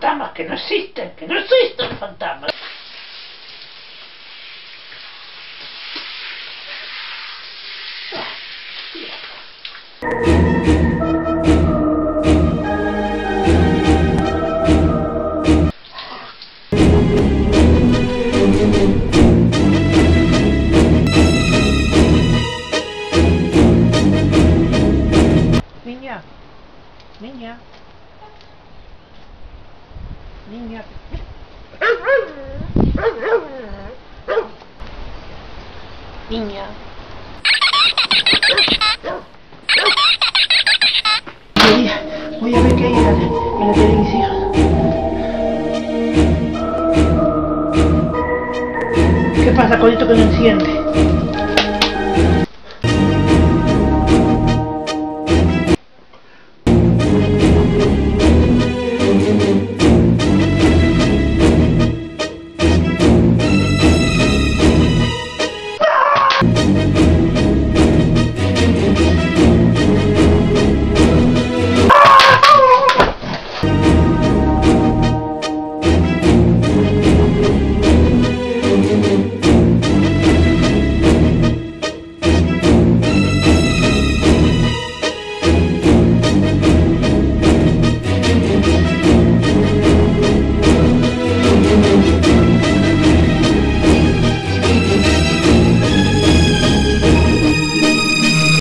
fantasmas que no existen, que no existen fantasmas. Niña, niña, niña. Niña. Voy a, ver qué hay en la televisión. ¿Qué pasa con esto que no enciende?